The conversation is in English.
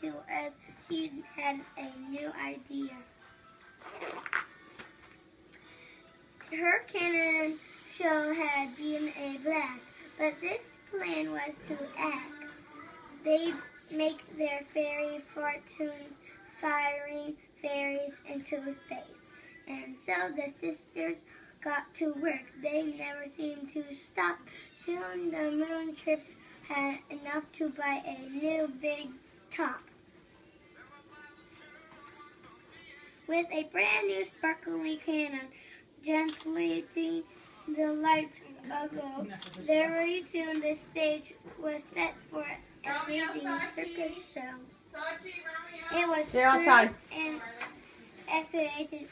to earth, she had a new idea. Her cannon show had been a blast, but this plan was to act. They'd make their fairy fortunes firing fairies into space. And so the sisters got to work. They never seemed to stop. Soon the moon trips had enough to buy a new big top. With a brand new sparkly cannon, gently the lights aglow. Very soon the stage was set for a amazing circus show. It was Stay outside. turned and activated